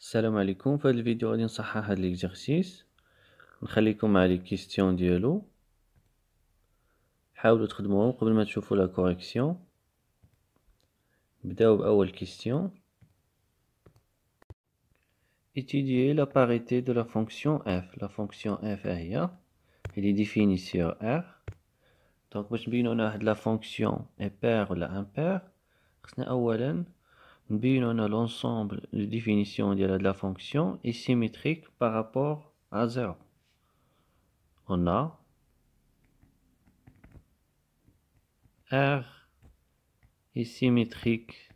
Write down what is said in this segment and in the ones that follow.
السلام عليكم. في هذا الفيديو غادي نصحح هذا ليكزارسيس نخليكم مع لي كيستيون ديالو. حاولوا تخدموهم قبل ما تشوفوا لا كوريكسيون. نبداو بأول كيستيون. Étudier la parité de la fonction f. La fonction f هي elle est définie sur R. دونك باش نبينو أنا واحد لا فونكسيون اي بير ولا امبير خصنا اولا Bien, on a l'ensemble de définition de la, fonction est symétrique par rapport à 0. On a R est symétrique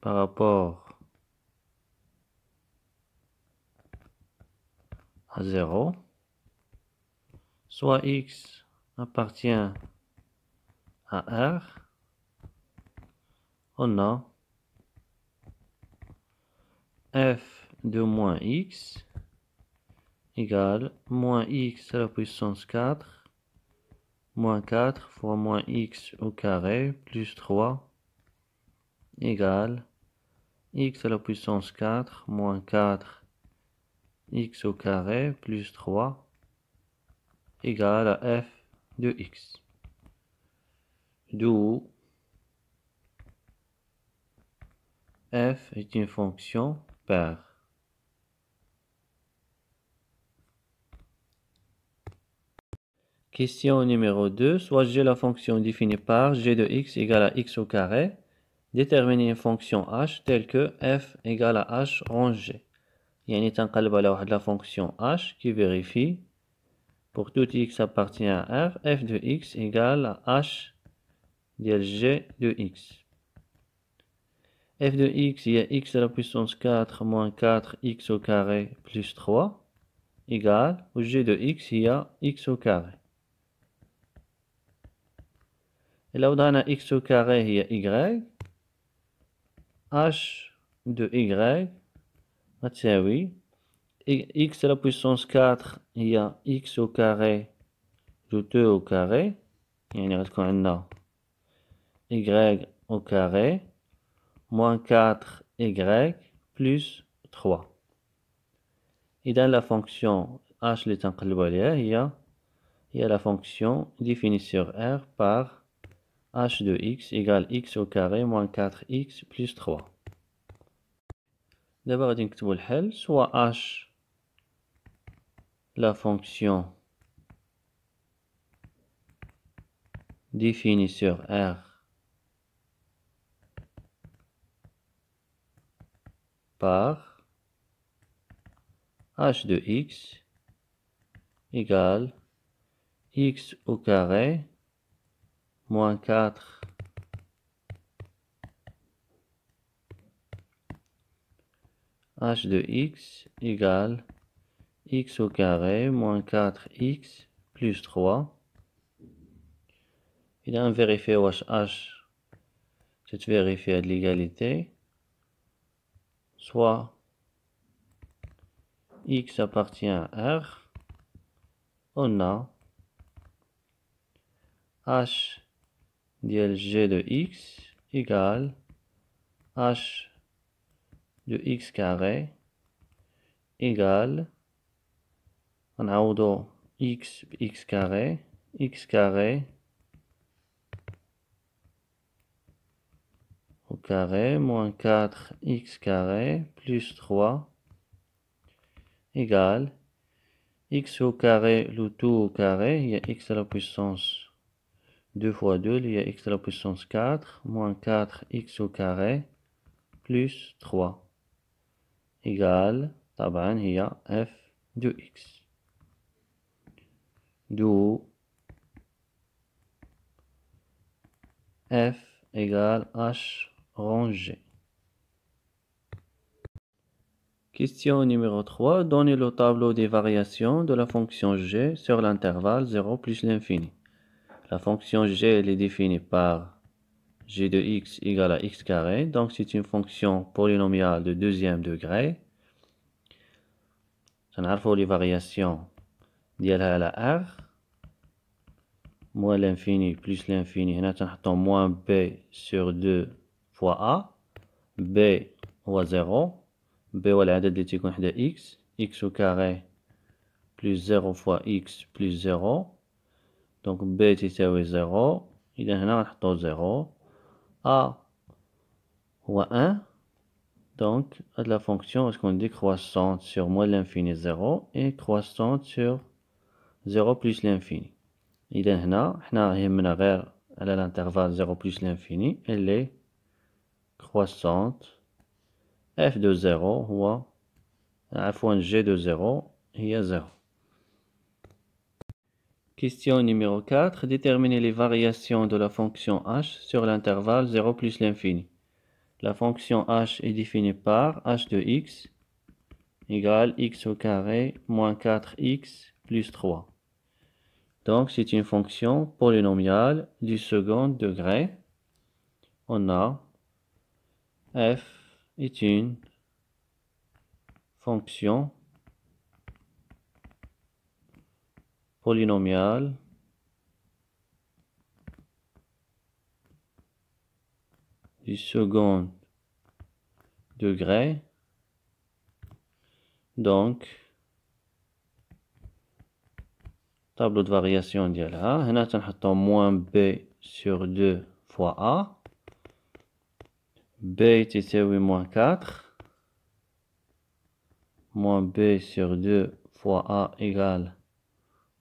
par rapport à 0, soit x appartient à R, on a f de moins x égale moins x à la puissance 4 moins 4 fois moins x au carré plus 3 égale x à la puissance 4 moins 4 x au carré plus 3 égale à f de x D'où f est une fonction paire. Question numéro 2. Soit j'ai la fonction définie par g de x égale à x au carré. Déterminer une fonction h telle que f égale à h rangé. يعني تنقلب على واحد la fonction h qui vérifie pour tout x appartient à R f de x égale à h de g de x f de x il y a x à la puissance 4 moins 4 x au carré plus 3 égale au g de x il y a x au carré et là où on a x au carré il y a y h de y oui. x à la puissance 4 il y a x au carré de 2 au carré يعني غتكون عندنا y au carré moins 4y plus 3 dans la fonction h اللي تنقلبو عليها هي هي la fonction définie sur R par h de x égale x au carré moins 4x plus 3 D'abord, غادي نكتبو الحل soit h la fonction définie sur R par h de x égale x au carré moins 4 h de x égale x au carré moins 4x plus 3. Et là, on vérifie h, c'est vérifier l'égalité soit x appartient à R, on a h dl g de x égale h de x carré égale on a x x carré x carré au carré moins 4 x carré plus 3 égale x au carré le tout au carré il y a x à la puissance 2 fois 2 il y a x à la puissance 4 moins 4 x au carré plus 3 égale طبعا هي f de x d'où f égale h rangé. Question numéro 3. Donnez le tableau des variations de la fonction g sur l'intervalle 0 plus l'infini. La fonction g elle est définie par g de x égale à x carré. Donc c'est une fonction polynomiale de deuxième degré. نعرفوا les variations ديالها على R moins l'infini plus l'infini هنا تنحطو moins b sur 2 fois a b هو 0 b هو العدد اللي تيكون حدا x x au carré plus 0 fois x plus 0 donc b تساوي 0 إذا هنا غنحطو 0 a هو 1 donc la fonction est qu'on dit croissante sur moins l'infini 0 et croissante sur 0 plus l'infini إذا هنا حنا يهمنا غير على l'intervalle 0 plus l'infini elle est croissante f de 0 هو عفوا g de 0 هي 0 Question numéro 4. Déterminer les variations de la fonction h sur l'intervalle 0 plus l'infini. La fonction h est définie par h de x égale x au carré moins 4x plus 3. Donc c'est une fonction polynomiale du second degré. On a f est une fonction polynomiale du second degré. Donc, tableau de variation ديال A هنا تنحطو moins B sur 2 fois A B تساوي moins 4 moins B sur 2 fois A égale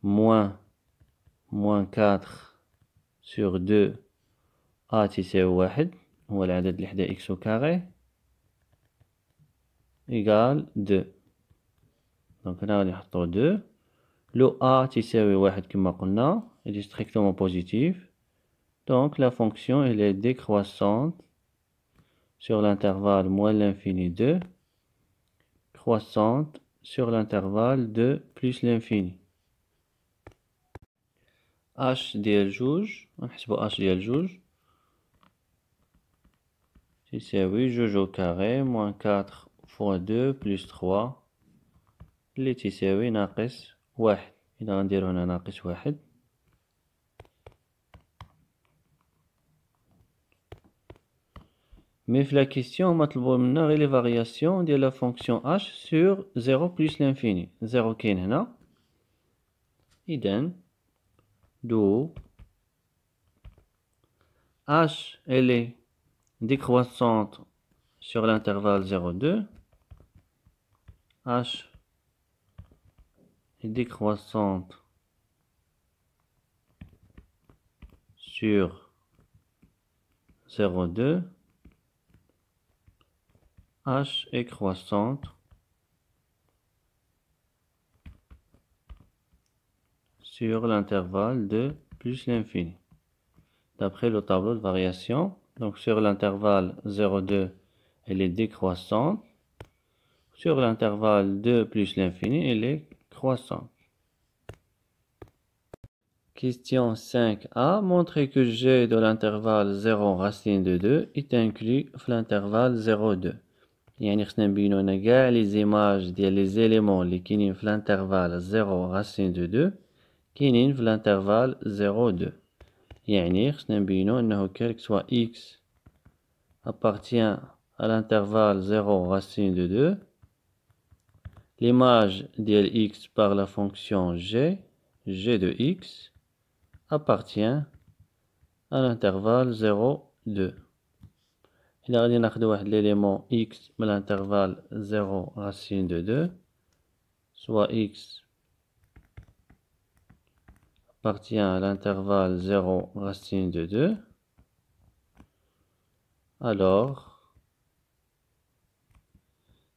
moins moins 4 sur 2 A تساوي واحد هو العدد اللي حدا إكس كاري إيكال دو دونك هنا غادي نحطو دو لو أ تساوي واحد كما قلنا إلي ستريكتومون بوزيتيف دونك لا فونكسيون إلي décroissante sur l'intervalle moins l'infini de croissante sur l'intervalle de plus l'infini h ديال جوج نحسبو h ديال جوج تساوي جوج au carré moins 4 fois 2 plus 3 اللي تساوي ناقص واحد إذا غنديرو هنا ناقص واحد Mais la question, on les variations de la fonction h sur 0 plus l'infini. 0 qui est Idem. D'où h, elle est décroissante sur l'intervalle 0,2. h est décroissante sur 0,2 h est croissante sur l'intervalle de plus l'infini. D'après le tableau de variation, donc sur l'intervalle 0,2, elle est décroissante. Sur l'intervalle 2 plus l'infini, elle est croissante. Question 5a. Montrer que g de l'intervalle 0 racine de 2 est inclus dans l'intervalle 0,2. يعني خصنا نبينو هنا كاع لي زيماج ديال لي زيليمون اللي كاينين في الانترفال 0 راسين دو 2 كاينين في الانترفال 0 2 يعني خصنا نبينو انه كيلك سوا x appartient à l'intervalle 0 racine de 2 l'image ديال x par la fonction g g de x appartient à l'intervalle 0 2 إلا غادي ناخدو واحد l'élément x من l'intervalle 0 racine de 2 soit x appartient à l'intervalle 0 racine de 2 alors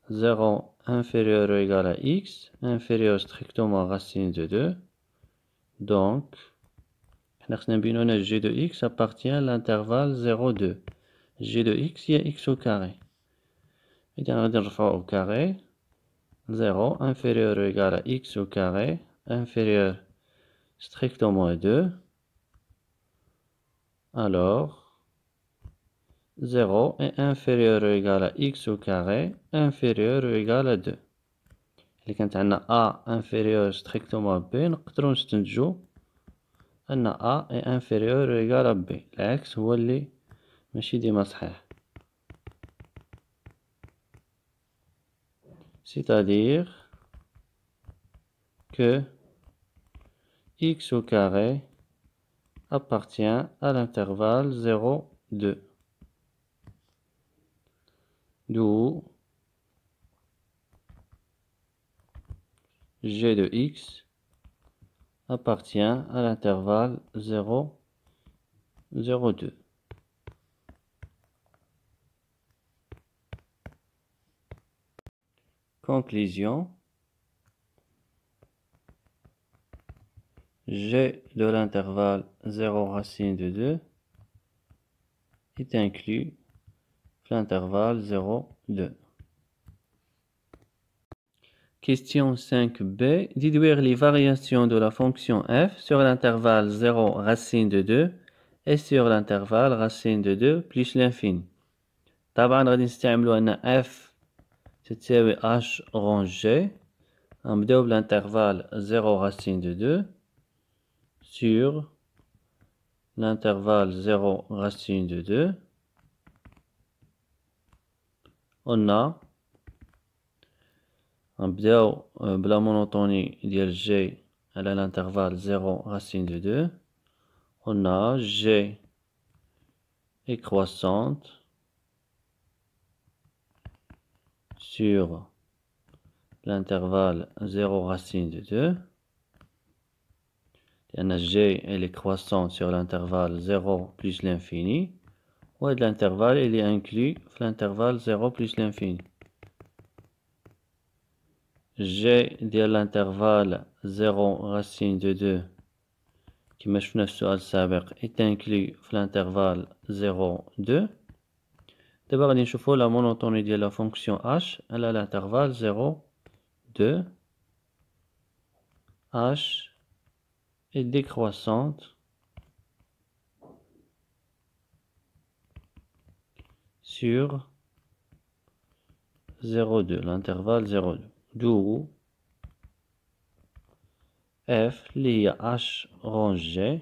0 inférieur ou égal à x inférieur strictement à racine de 2 donc g de x appartient à l'intervalle 0 2 g de x il y a x au carré. Et bien, on au carré. 0 inférieur ou égal à x au carré inférieur strictement à 2. Alors, 0 est inférieur ou égal à x au carré inférieur ou égal à 2. اللي كانت عندنا a inférieur strictement à b نقدروا نستنتجوا أن A est inférieur ou égal à B العكس هو اللي ماشي ديما صحيح c'est-à-dire que x au carré appartient à l'intervalle 0, 2. D'où g de x appartient à l'intervalle 0, 0, 2. Conclusion. G de l'intervalle 0 racine de 2 est inclus l'intervalle 0, 2. Question 5b. Déduire les variations de la fonction f sur l'intervalle 0 racine de 2 et sur l'intervalle racine de 2 plus l'infini. طبعا غادي نستعملوا ان f تساوي h rang g نبداو بالانترفال 0 racine de 2 sur l'intervalle 0 racine de 2 on a نبداو بلا monotonie ديال g على l'intervalle 0 racine de 2 on a g est croissante sur l'intervalle 0 racine de 2 a g elle est croissante sur l'intervalle 0 plus l'infini de l'intervalle il est inclus l'intervalle 0 plus l'infini g de l'intervalle 0 racine de 2 qui شفنا في السؤال est inclus l'intervalle 0 2 d'abord غادي نشوفوا la monotonie de la fonction h elle a l'intervalle 0 2 h est décroissante sur 0,2, l'intervalle 0,2. D'où f lié à h rangé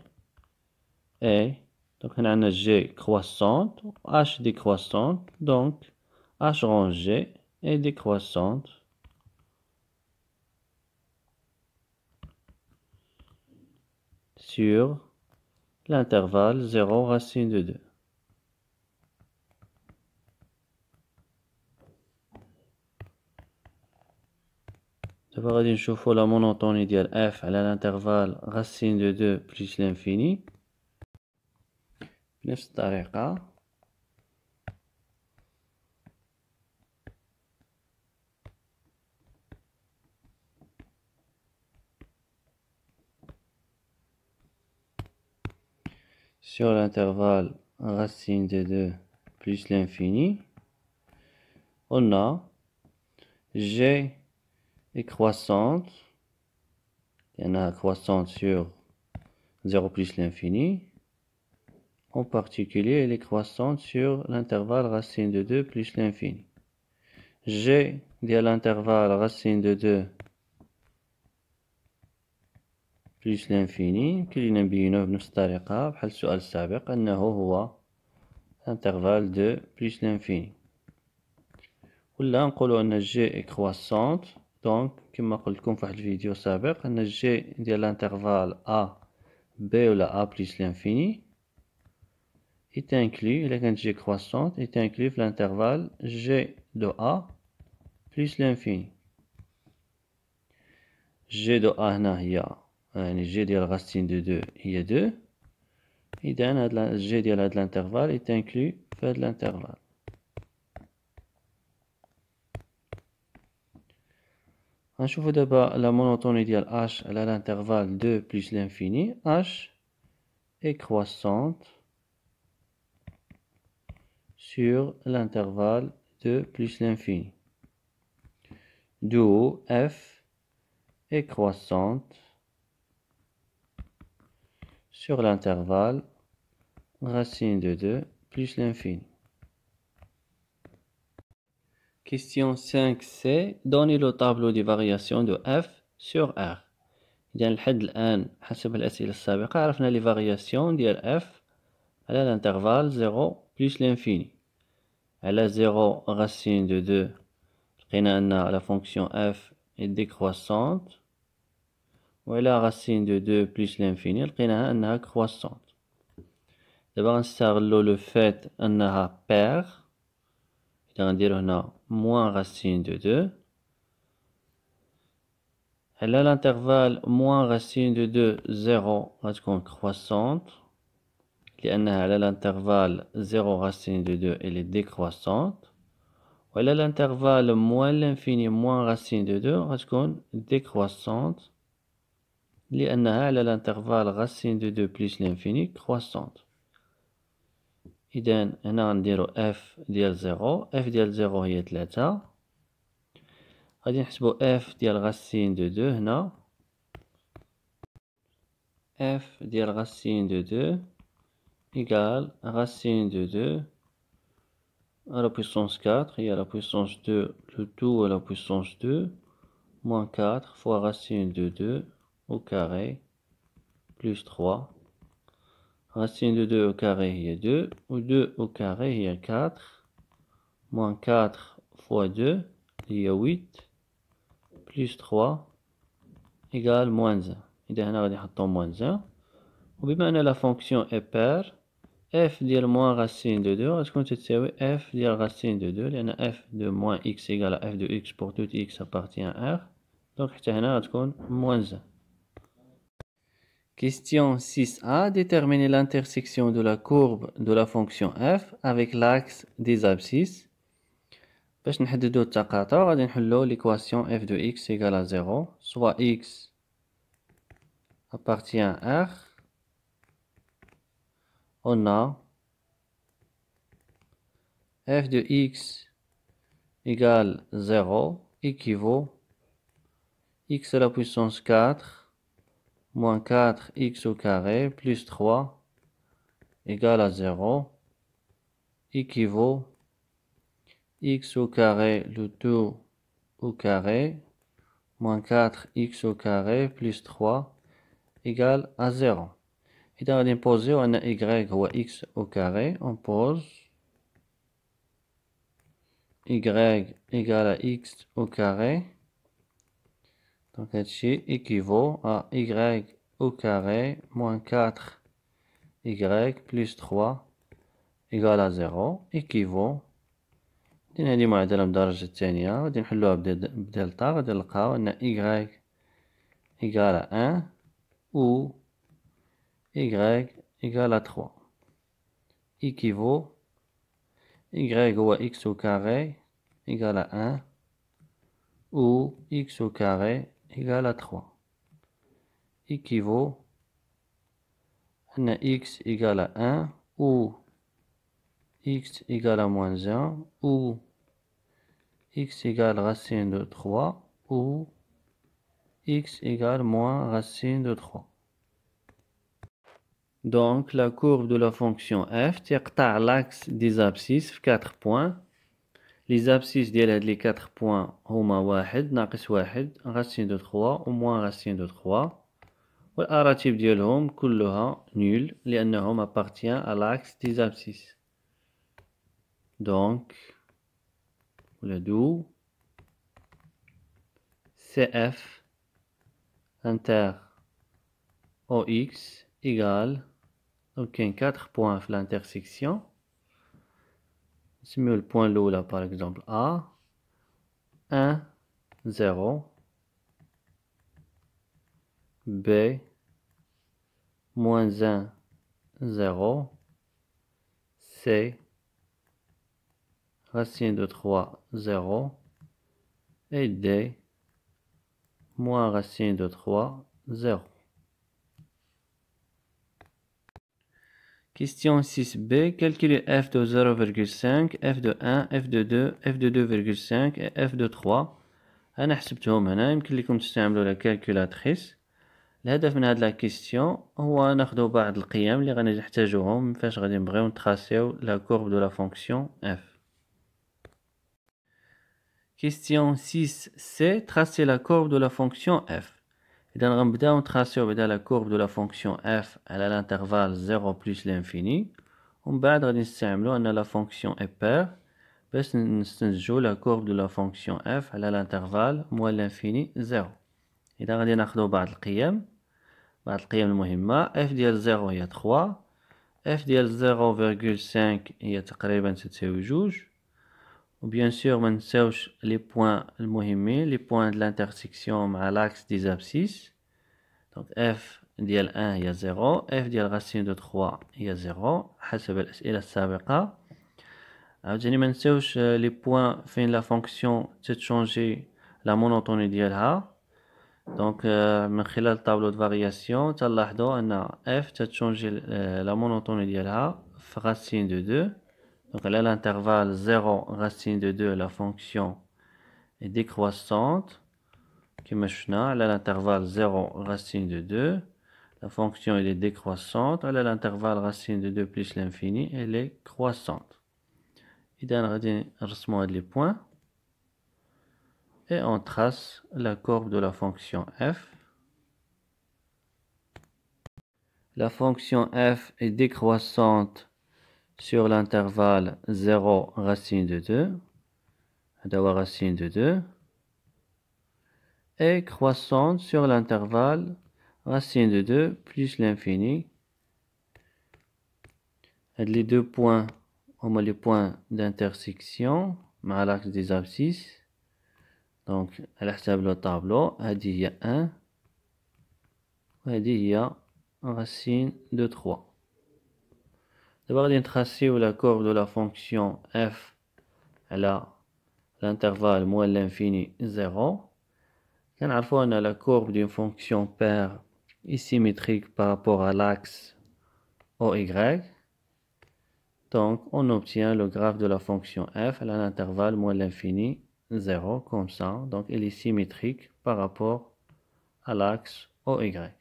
et donc on a une g croissante, h décroissante, donc h rangé est décroissante sur l'intervalle 0 racine de 2. D'abord, غادي نشوفوا la monotonie ديال f على l'intervalle racine de 2 plus l'infini بنفس الطريقة sur l'intervalle racine de 2 plus l'infini, on a g est croissante, il y en a croissante sur 0 plus l'infini, en particulier elle est croissante sur l'intervalle racine de 2 plus l'infini. g de l'intervalle racine de 2 plus l'infini كلنا نبينوه بنفس الطريقة بحال السؤال السابق أنه هو intervalle de plus l'infini ولا نقولو أن g est croissante donc كما قلت لكم في واحد الفيديو سابق أن g ديال l'intervalle a b ولا a plus l'infini est inclus إلا كانت g croissante est inclus في l'intervalle g de a plus l'infini g de a هنا هي يعني g ديال racine de 2 هي 2 إذا هاد g ديال هاد الانترفال est inclus في هاد الانترفال غنشوفو دابا لا مونوتوني ديال h على l'intervalle 2 plus l'infini h est croissante sur l'intervalle 2 plus l'infini d'où f est croissante sur l'intervalle racine de 2 plus l'infini. Question 5c. Donnez le tableau des variations de f sur R. إذا لحد الآن حسب الأسئلة السابقة عرفنا لي فارياسيون ديال اف على الانترفال زيرو بلس لانفيني على زيرو غاسين دو دو لقينا أن لا فونكسيون اف est décroissante وعلى غاسين دو دو بلس لانفيني لقيناها أنها كرواسونت دابا غنستغلو لو فات أنها بير إذا غنديرو هنا موان غاسين دو دو على l'intervalle moins racine de 2 0 غتكون croissante لأنها على l'intervalle 0 racine de 2 elle est décroissante وعلى l'intervalle moins l'infini moins racine de 2 غتكون décroissante لأنها على l'intervalle racine de 2 plus l'infini croissante إذا هنا غنديرو f ديال 0 f ديال 0 هي 3 غادي نحسبو اف ديال غاسين دو دو هنا اف ديال غاسين دو دو ايكال غاسين دو دو à la puissance 4 et à la puissance 2 le tout à la puissance 2 moins 4 fois racine de 2 au carré plus 3 racine de 2 au carré il y a 2 ou 2 au carré il y a 4 moins 4 fois 2 il y a 8 plus 3 égale moins 1 إذا هنا غادي نحطو moins 1 وبما أن لا فونكسيون إي بير f ديال موان غاسين دو دو غتكون تتساوي f ديال غاسين دو دو لأن f de moins x égale à f de x pour tout x appartient à r donc حتى هنا غتكون moins 1 Question 6a. Déterminer l'intersection de la courbe de la fonction f avec l'axe des abscisses باش نحددو التقاطع غادي نحلو l'équation f de x égale à 0 soit x appartient à R on a f de x égale 0 équivaut x à la puissance 4 moins 4x au carré plus 3 égale à 0 équivaut x au carré, le tout au carré, moins 4x au carré plus 3 égale à 0. Et dans l'imposé, on a y ou x au carré, on pose y égale à x au carré. Donc ici équivaut à y au carré moins 4y plus 3 égale à 0 équivaut لأن هذه معادلة من الدرجة الثانية غادي نحلوها بدلتا غادي نلقاو أن إيكغيك إيكال أن أو y égale à 3 équivaut y ou x au carré égale à 1 ou x au carré égale à 3 équivaut à x égale à 1 ou x égale à moins 1 ou x égale racine de 3 ou x égale moins racine de 3 Donc la courbe de la fonction f تقطع l'axe des abscisses 4 points. Les abscisses ديال les 4 points هما واحد ناقص واحد racine de 3 ou moins racine de 3 والأراتب ديالهم كلها nul لأنهم appartient à l'axe des abscisses. Donc, le do CF inter OX égale, donc il y a 4 points à l'intersection. C'est le point là, là par exemple A, 1, 0, B, moins 1, 0, C, racine de 3, 0, et D, moins racine de 3, 0. Question 6b, calculer f de 0,5, f de 1, f de 2, f de 2,5 et f de 3. أنا حسبتهم هنا يمكن لكم تستعملوا la calculatrice. الهدف من هاد لا كيستيون هو ناخدو بعض القيم اللي غادي نحتاجوهم فاش غادي نبغيو نتراسيو لا كورب دو لا فونكسيون f Question 6c. Tracer la courbe de la fonction f. إذا غنبداو نتراسيو بعدا لا كورب دو لا فونكسيون اف على l'intervalle 0 بلس l'infini. ومن بعد غادي نستعملو أن لا فونكسيون paire باش نستنتجو لا كورب دو لا فونكسيون اف على l'intervalle موال l'infini 0 إذا غادي ناخدو بعض القيم بعض القيم المهمة اف ديال 0 هي 3 اف ديال 0.5 هي تقريبا تساوي جوج وبيان سور ما نساوش لي بوين المهمين لي بوين د لانترسيكسيون مع لاكس دي زابسيس دونك اف ديال 1 هي 0 اف ديال غاسين دو 3 هي 0 حسب الاسئله السابقه عاوتاني ما نساوش لي بوين فين لا فونكسيون تتشونجي لا مونوتوني ديالها دونك من خلال الطابلو دو فارياسيون تلاحظوا ان اف تتشونجي لا مونوتوني ديالها في غاسين دو 2 Donc, à l'intervalle 0 racine de 2, la fonction est décroissante. Qui maintenant, à l'intervalle 0 racine de 2, la fonction est décroissante. À l'intervalle racine de 2 plus l'infini, elle est croissante. Et on les points. Et on trace la courbe de la fonction f. La fonction f est décroissante sur l'intervalle 0 racine de 2, d'avoir racine de 2, et croissante sur l'intervalle racine de 2 plus l'infini. Les deux points, ont les points d'intersection, à l'axe des abscisses. Donc, à la le tableau, il y a 1, il y a racine de 3. D'abord, on tracer la courbe de la fonction f à l'intervalle moins l'infini 0. On a la courbe d'une fonction paire est par rapport à l'axe OY. Donc, on obtient le graphe de la fonction f à l'intervalle moins l'infini 0, comme ça. Donc, il est symétrique par rapport à l'axe OY.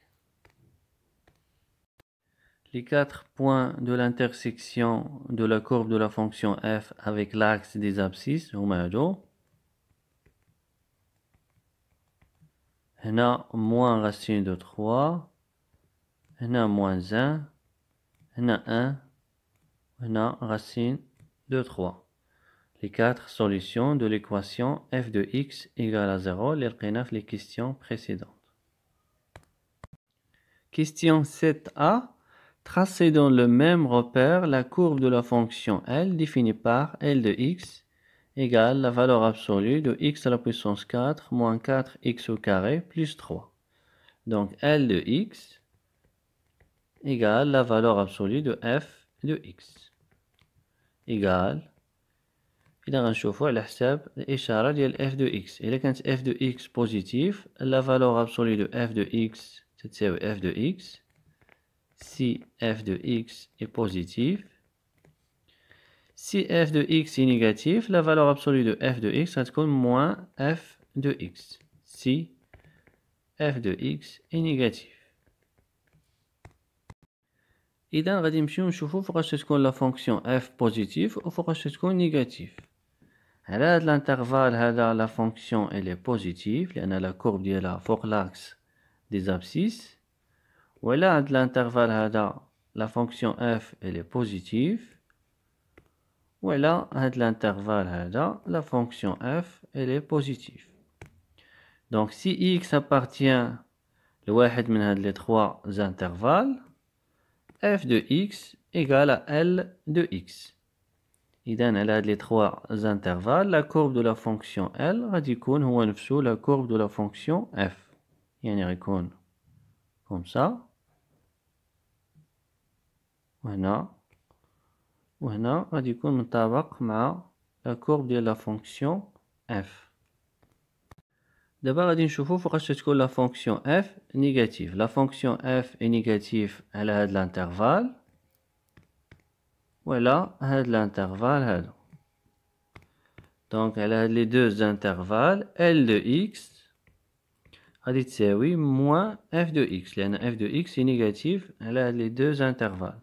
Les quatre points de l'intersection de la courbe de la fonction f avec l'axe des abscisses هما هادو هنا moins racine de 3 هنا moins 1 هنا 1 هنا racine de 3 les quatre solutions de l'équation f de x égale à 0 les لقينا les questions précédentes question 7a Tracez dans le même repère la courbe de la fonction L définie par L de x égale la valeur absolue de x à la puissance 4 moins 4x au carré plus 3. Donc L de x égale la valeur absolue de f de x égale إذا غنشوفو على حساب الإشارة ديال f de x إذا كانت f de x positif la valeur absolue de f de x تتساوي f de x si f de x est positif. Si f de x est négatif, la valeur absolue de f de x sera moins f de x. Si f de x est négatif. إذا غادي نمشيو نشوفو فوقاش تكون لا فونكسيون f بوزيتيف وفوقاش تكون نيجاتيف على هاد الانترفال هذا لا فونكسيون elle est بوزيتيف لأن لا كورب ديالها فوق لاكس دي زابسيس Voilà, de l'intervalle la fonction f elle est positive. Voilà, de l'intervalle la fonction f elle est positive. Donc si x appartient à l'un les trois intervalles, f de x égale à L de x. إذا على les trois intervalles la courbe de la fonction L غادي يكون هو la courbe de la fonction f يعني غيكون comme ça وهنا وهنا غادي يكون مطابق مع لا كورب ديال لا فونكسيون اف دابا غادي نشوفو فوقاش تكون لا فونكسيون اف نيجاتيف لا فونكسيون اف اي نيجاتيف على هاد الانترفال وعلى هاد الانترفال هادو دونك على هاد لي دو انترفال ال دو اكس غادي تساوي موان اف دو اكس لان اف دو اكس اي نيجاتيف على هاد لي دو انترفال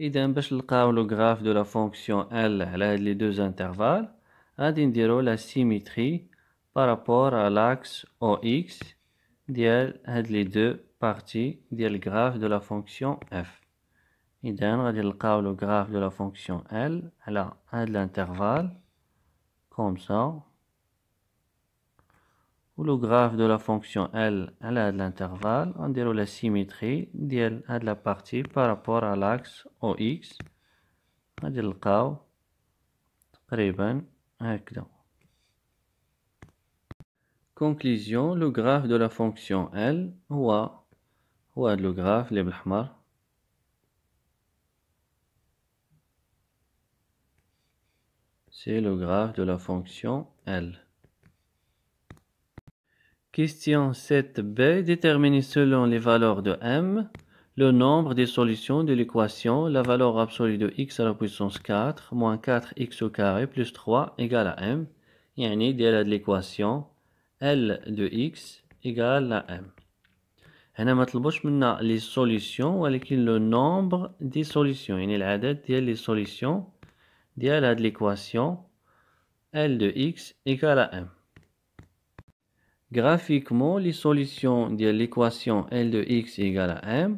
إذا باش نلقاو لو غراف دو لا فونكسيون L على هاد لي دوز انترفال غادي نديرو لا سيميتري بارابور à l'axe OX ديال هاد لي دو بارتي ديال الجراف دو لا فونكسيون اف اذا غادي نلقاو لو جراف دو لا فونكسيون ال على هاد الانترفال كوم سا و لو جراف دو لا فونكسيون ال على هاد الانترفال غنديرو لا سيميتري ديال هاد لا بارتي بارابور على لاكس او اكس غادي نلقاو تقريبا هكذا Conclusion, le graphe de la fonction L هو هو le graphe اللي بالأحمر c'est le graphe de la fonction L. Question 7b. Déterminer selon les valeurs de m le nombre des solutions de l'équation la valeur absolue de x à la puissance 4 moins 4x au carré plus 3 égale à m. يعني de l'équation L de X égale à M. هنا ما طلبوش منا لي سوليسيون ولكن لو نومبر دي سوليسيون يعني العدد ديال لي سوليسيون ديال هاد ليكواسيون L de X égale à M. graphiquement, les solutions de l'équation L de x égale à m,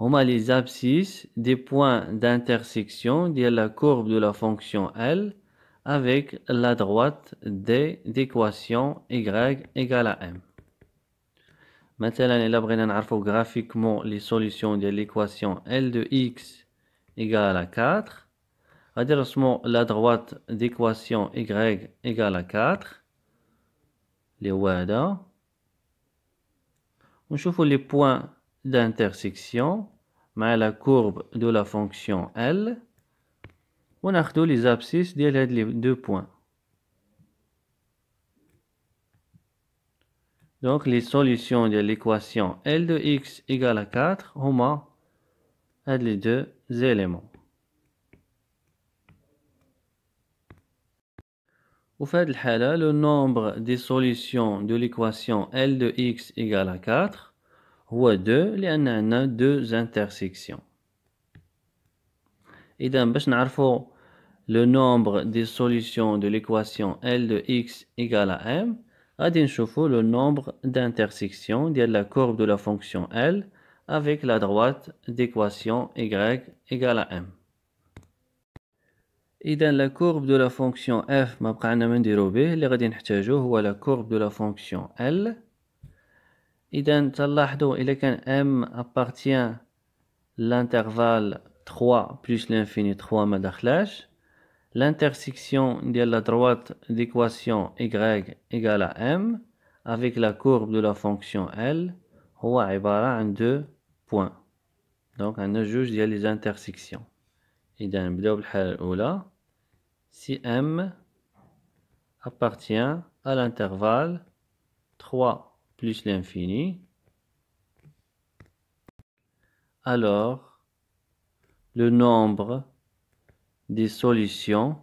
on a les abscisses des points d'intersection de la courbe de la fonction L avec la droite D d'équation y égale à m. Maintenant, il a graphiquement les solutions de l'équation L de x égale à 4. Adressons la droite d'équation y égale à 4 اللي هو هذا ونشوفو les points d'intersection مع la courbe de la fonction L وناخدو لي زابسيس ديال هاد لي دو بوين دونك لي سوليسيون ديال ليكواسيون L de x égale à 4 هما هاد لي دو وفي هاد الحالة لو نومبر دي سوليسيون دو ليكواسيون L de x égale à 4 هو 2 لأن عندنا دو زانترسيكسيون إذا باش نعرفو le nombre des solutions de l'équation L de x égale à m, غادي نشوفو le nombre d'intersections de la courbe de la fonction L avec la droite d'équation y égale à m. إذا la courbe de la fonction f ما بقى عندنا ما نديرو به اللي غادي نحتاجو هو la courbe de la fonction L إذا تلاحظوا إذا كان m appartient l'intervalle 3 plus l'infini 3 ما دخلاش l'intersection de la droite d'équation y égale à m avec la courbe de la fonction L هو عبارة عن deux points donc عندنا جوج ديال les intersections إذا نبداو بالحالة الأولى si m appartient à l'intervalle 3 plus l'infini alors le nombre des solutions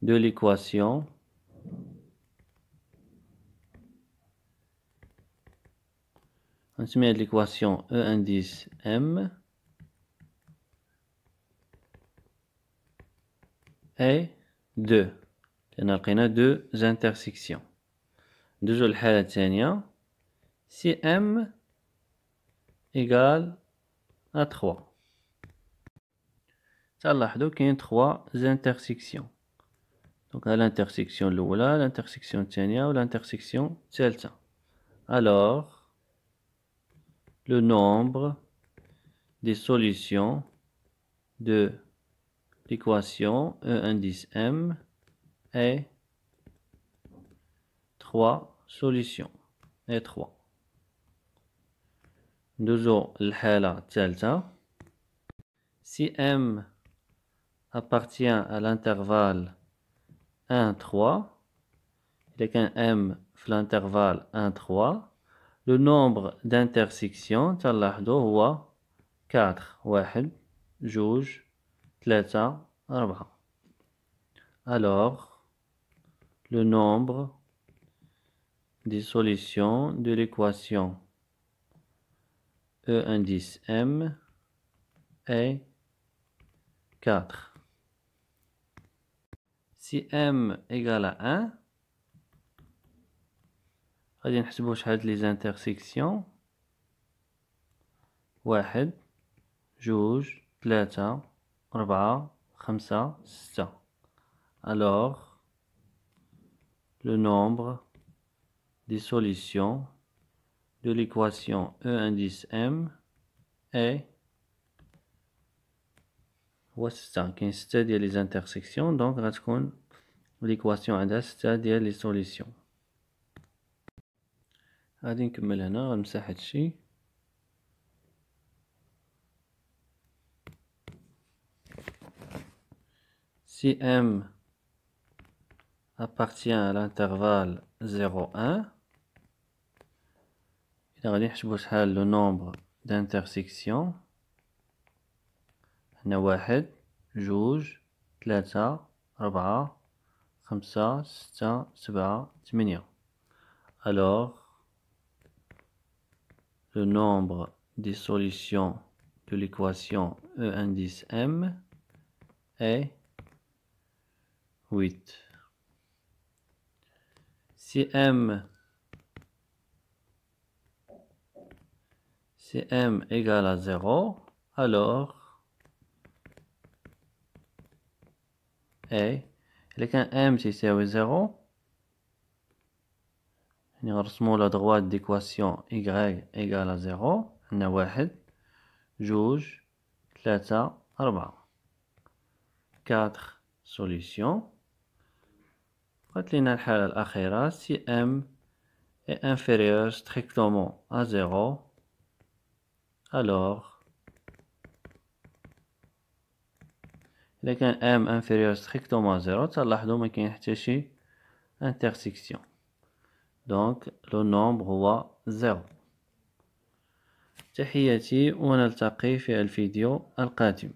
de l'équation on se met l'équation E indice M et 2 لأن لقينا deux intersections ندوزو للحالة الثانية si M égale à 3 تلاحظوا كاين 3 intersections donc à l'intersection الاولى l'intersection الثانيه و l'intersection الثالثه alors le nombre des solutions de l'équation E indice M est 3 solutions et 3 ندوزو للحالة الثالثة si M appartient à l'intervalle 1, 3, il y a qu'un M l'intervalle 1, 3, le nombre d'intersections, 4, 1, 2, 3, 4. Alors, le nombre des solutions de l'équation E indice M est 4. Si m égale à 1, غادي نحسبو شحال لي زانترسيكسيون واحد جوج ثلاثة أربعة خمسة ستة alors le nombre des solutions de l'équation E indice M est هو ستة كاين ستة ديال لي زانترسيكسيون دونك غتكون ليكواسيون عندها ستة ديال لي سوليسيون غادي نكمل هنا غنمسح هادشي Si M appartient à l'intervalle 0,1, il va le nombre d'intersections. On a 1, 2, 3, 4, 5, 6, 7, 8. Alors, le nombre des solutions de l'équation E indice M est 8. Si m, si m égale à 0, alors et qu'un m si c'est 0 نرسمو la droite d'équation y égale à 0 عندنا واحد جوج ثلاثة أربعة 4 solutions قلت لنا الحالة الأخيرة سي ام اي انفيريور ستريكتومون ا زيرو الوغ إذا كان ام انفيريور ستريكتومون ا زيرو تلاحظو مكاين حتى شي انترسيكسيون دونك لو نومبر هو زيرو تحياتي ونلتقي في الفيديو القادم.